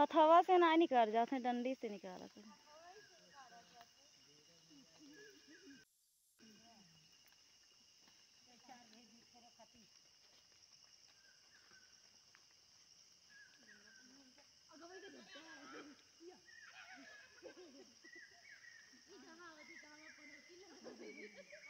हथवा से ना निकाल जाते डंडी से निकाला कर। तो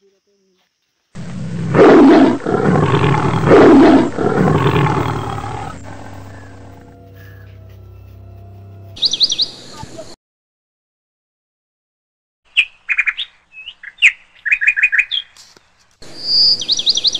dura termina. you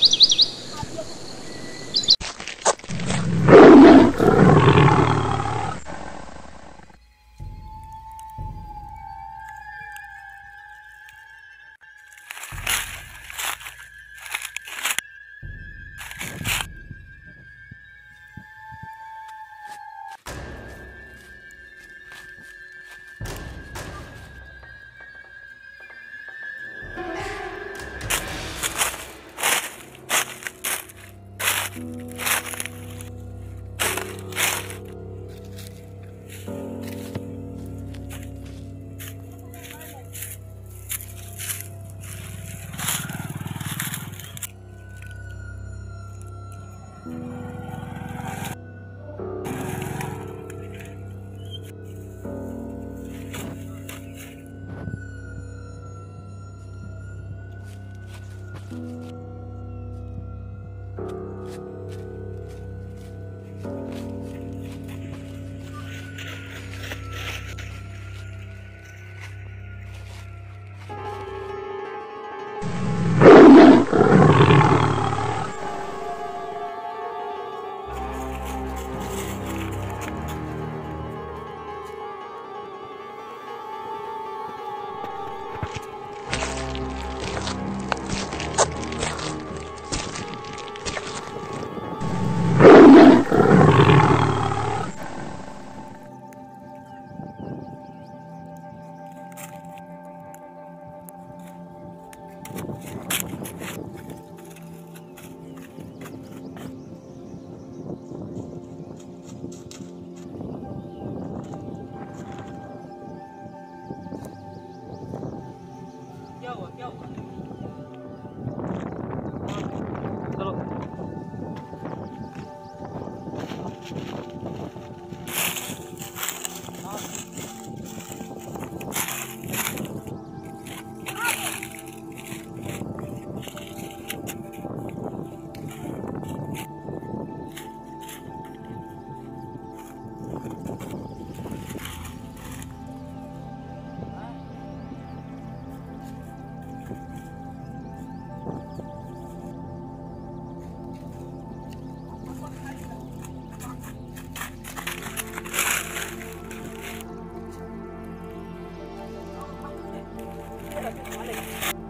Thank you.